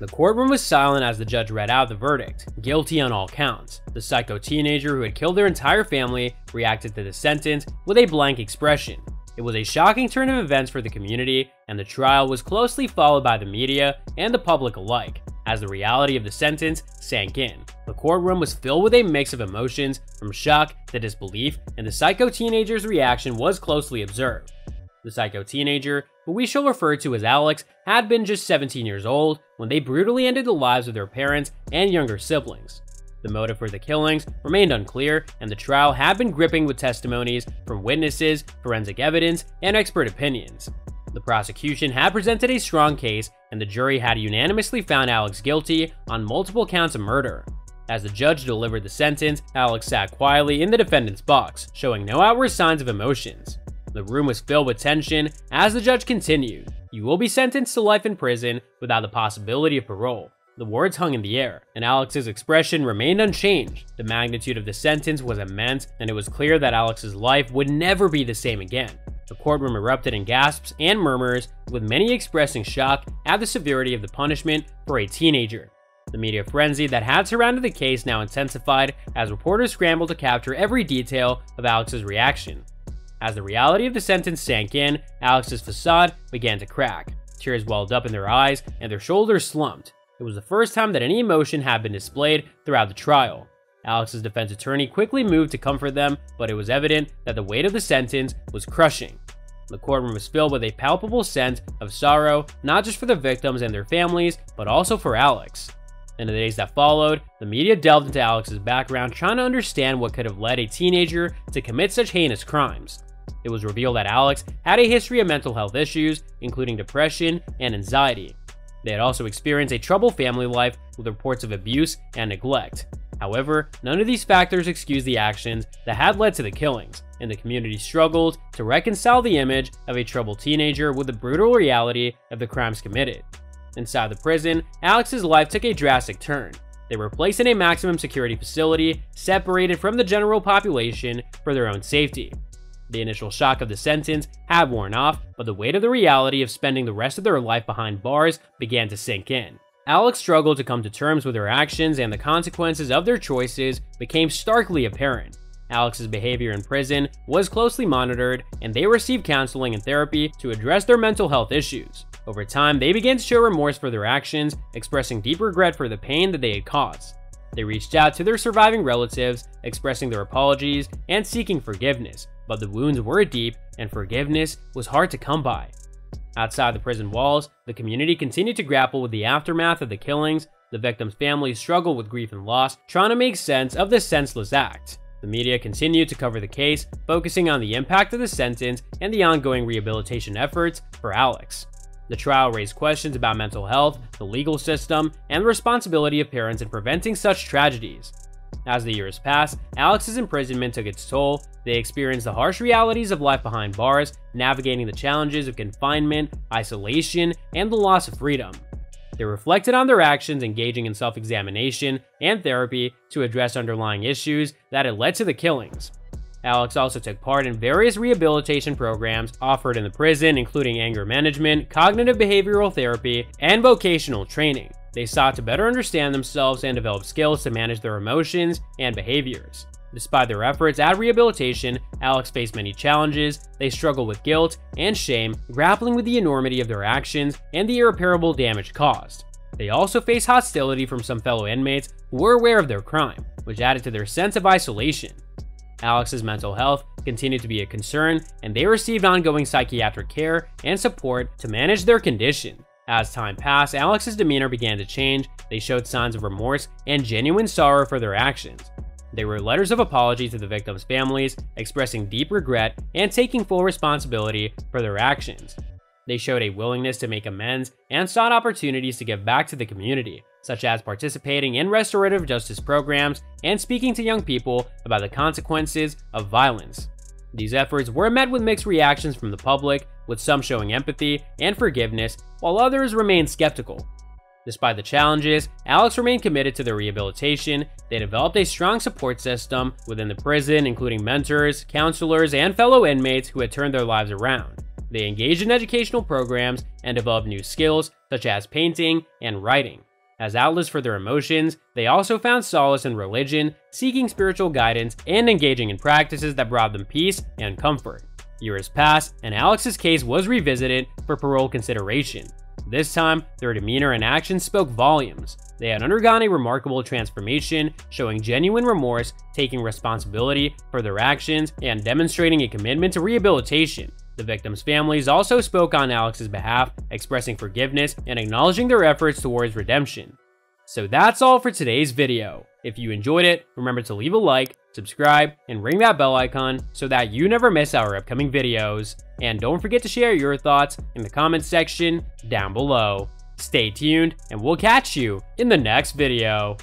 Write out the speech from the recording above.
The courtroom was silent as the judge read out the verdict, guilty on all counts. The psycho teenager who had killed their entire family reacted to the sentence with a blank expression. It was a shocking turn of events for the community, and the trial was closely followed by the media and the public alike, as the reality of the sentence sank in. The courtroom was filled with a mix of emotions, from shock to disbelief, and the psycho teenager's reaction was closely observed. The psycho teenager, who we shall refer to as Alex, had been just 17 years old when they brutally ended the lives of their parents and younger siblings. The motive for the killings remained unclear, and the trial had been gripping with testimonies from witnesses, forensic evidence, and expert opinions. The prosecution had presented a strong case, and the jury had unanimously found Alex guilty on multiple counts of murder. As the judge delivered the sentence, Alex sat quietly in the defendant's box, showing no outward signs of emotions. The room was filled with tension as the judge continued. You will be sentenced to life in prison without the possibility of parole. The words hung in the air, and Alex's expression remained unchanged. The magnitude of the sentence was immense, and it was clear that Alex's life would never be the same again. The courtroom erupted in gasps and murmurs, with many expressing shock at the severity of the punishment for a teenager. The media frenzy that had surrounded the case now intensified as reporters scrambled to capture every detail of Alex's reaction. As the reality of the sentence sank in, Alex's facade began to crack. Tears welled up in their eyes and their shoulders slumped. It was the first time that any emotion had been displayed throughout the trial. Alex's defense attorney quickly moved to comfort them, but it was evident that the weight of the sentence was crushing. The courtroom was filled with a palpable sense of sorrow, not just for the victims and their families, but also for Alex. In the days that followed, the media delved into Alex's background trying to understand what could have led a teenager to commit such heinous crimes. It was revealed that Alex had a history of mental health issues, including depression and anxiety. They had also experienced a troubled family life with reports of abuse and neglect. However, none of these factors excuse the actions that had led to the killings, and the community struggled to reconcile the image of a troubled teenager with the brutal reality of the crimes committed. Inside the prison, Alex's life took a drastic turn. They were placed in a maximum security facility, separated from the general population for their own safety. The initial shock of the sentence had worn off, but the weight of the reality of spending the rest of their life behind bars began to sink in. Alex struggled to come to terms with her actions and the consequences of their choices became starkly apparent. Alex's behavior in prison was closely monitored, and they received counseling and therapy to address their mental health issues. Over time, they began to show remorse for their actions, expressing deep regret for the pain that they had caused. They reached out to their surviving relatives, expressing their apologies and seeking forgiveness, but the wounds were deep and forgiveness was hard to come by. Outside the prison walls, the community continued to grapple with the aftermath of the killings. The victims' families struggled with grief and loss, trying to make sense of this senseless act. The media continued to cover the case, focusing on the impact of the sentence and the ongoing rehabilitation efforts for Alex. The trial raised questions about mental health, the legal system, and the responsibility of parents in preventing such tragedies. As the years passed, Alex's imprisonment took its toll. They experienced the harsh realities of life behind bars, navigating the challenges of confinement, isolation, and the loss of freedom. They reflected on their actions, engaging in self examination and therapy to address underlying issues that had led to the killings. Alex also took part in various rehabilitation programs offered in the prison, including anger management, cognitive behavioral therapy, and vocational training. They sought to better understand themselves and develop skills to manage their emotions and behaviors. Despite their efforts at rehabilitation, Alex faced many challenges. They struggled with guilt and shame, grappling with the enormity of their actions and the irreparable damage caused. They also faced hostility from some fellow inmates who were aware of their crime, which added to their sense of isolation. Alex's mental health continued to be a concern, and they received ongoing psychiatric care and support to manage their condition. As time passed, Alex's demeanor began to change. They showed signs of remorse and genuine sorrow for their actions. They wrote letters of apology to the victims' families, expressing deep regret and taking full responsibility for their actions. They showed a willingness to make amends and sought opportunities to give back to the community, such as participating in restorative justice programs and speaking to young people about the consequences of violence. These efforts were met with mixed reactions from the public, with some showing empathy and forgiveness, while others remained skeptical. Despite the challenges, Alex remained committed to their rehabilitation. They developed a strong support system within the prison, including mentors, counselors, and fellow inmates who had turned their lives around. They engaged in educational programs and developed new skills such as painting and writing. As outlets for their emotions, they also found solace in religion, seeking spiritual guidance, and engaging in practices that brought them peace and comfort. Years passed, and Alex's case was revisited for parole consideration. This time, their demeanor and actions spoke volumes. They had undergone a remarkable transformation, showing genuine remorse, taking responsibility for their actions, and demonstrating a commitment to rehabilitation. The victims' families also spoke on Alex's behalf, expressing forgiveness and acknowledging their efforts towards redemption. So that's all for today's video. If you enjoyed it, remember to leave a like, subscribe, and ring that bell icon so that you never miss our upcoming videos. And don't forget to share your thoughts in the comments section down below. Stay tuned, and we'll catch you in the next video.